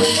Thank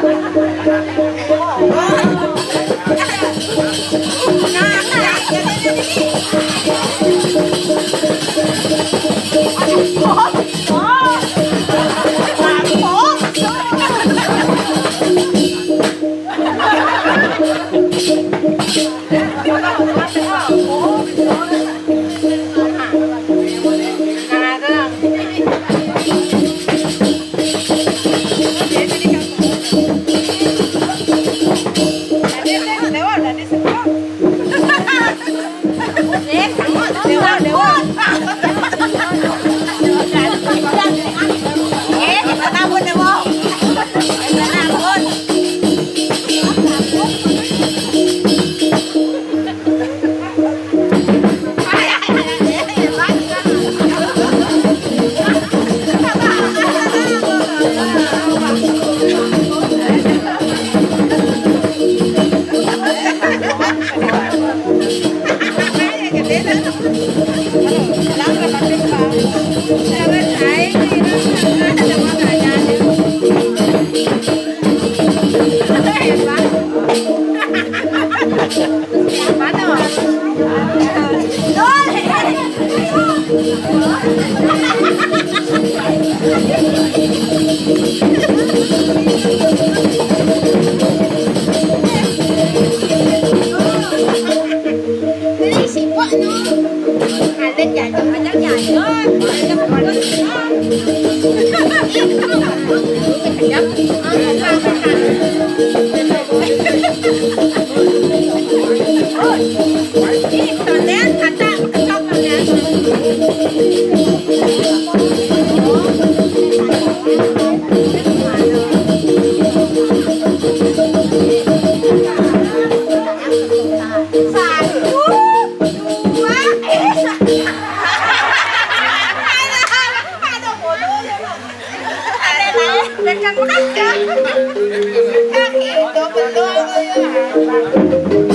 Wow. Kang Kang Kang Kang Kang Kang Kang Kang Kang Kang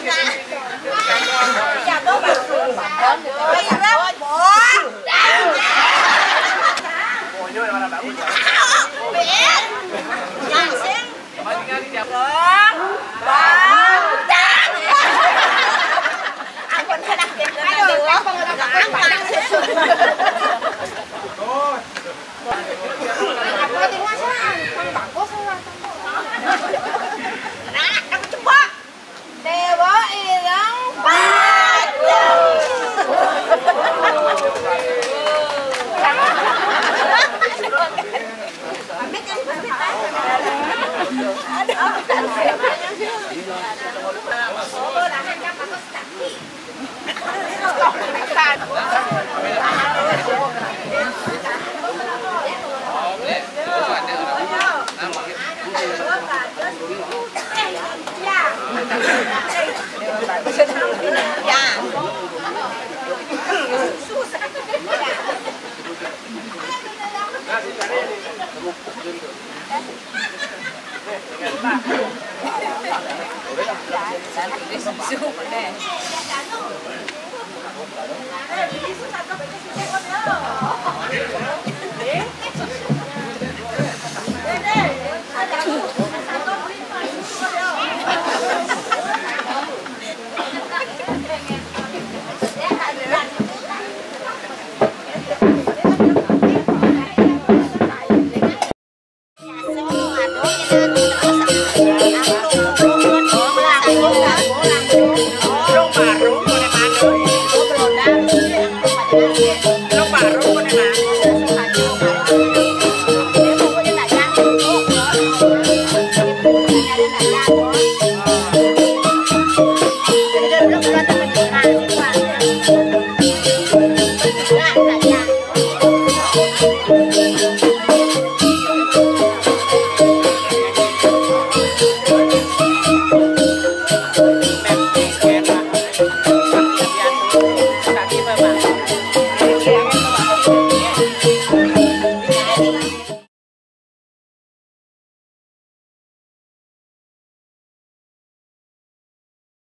啊。Super, né?